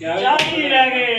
ਚਾਹੀ ਲੈ ਗਏ